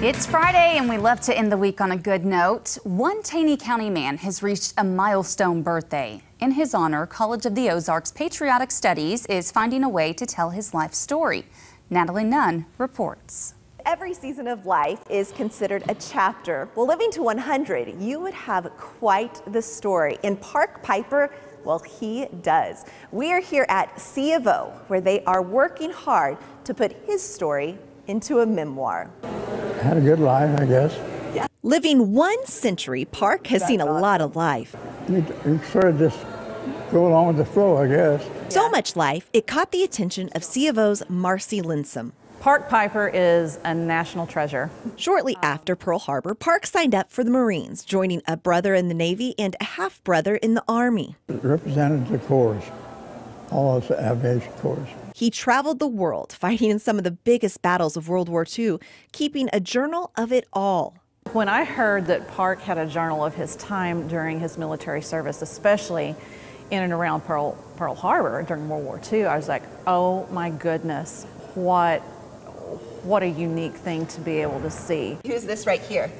It's Friday, and we love to end the week on a good note. One Taney County man has reached a milestone birthday. In his honor, College of the Ozarks Patriotic Studies is finding a way to tell his life story. Natalie Nunn reports. Every season of life is considered a chapter. Well, living to 100, you would have quite the story. In Parke Piper, well, he does. We are here at C of O, where they are working hard to put his story into a memoir. Had a good life, I guess. Living one century, Parke has seen a lot of life. You, you sort of just go along with the flow, I guess. So much life, it caught the attention of C of O's Marcy Linsom. Parke Piper is a national treasure. Shortly after Pearl Harbor, Parke signed up for the Marines, joining a brother in the Navy and a half brother in the Army. It represented the corps, all those aviation corps. He traveled the world, fighting in some of the biggest battles of World War II, keeping a journal of it all. When I heard that Parke had a journal of his time during his military service, especially in and around Pearl, Pearl Harbor during World War II, I was like, oh my goodness, what, what a unique thing to be able to see. Who's this right here?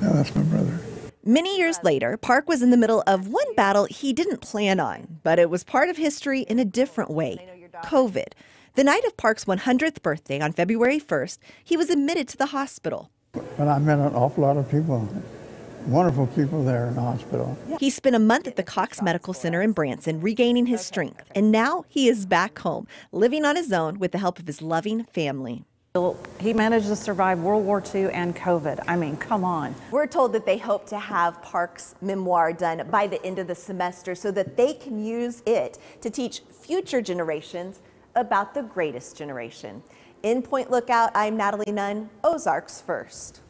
Yeah, that's my brother. Many years later, Parke was in the middle of one battle he didn't plan on, but it was part of history in a different way COVID. The night of Parke's 100th birthday on February 1st, he was admitted to the hospital. But I met an awful lot of people, wonderful people there in the hospital. He spent a month at the Cox Medical Center in Branson regaining his strength, and now he is back home, living on his own with the help of his loving family. He managed to survive World War II and COVID. I mean, come on. We're told that they hope to have Parke's memoir done by the end of the semester so that they can use it to teach future generations about the greatest generation. In Point Lookout, I'm Natalie Nunn, Ozarks First.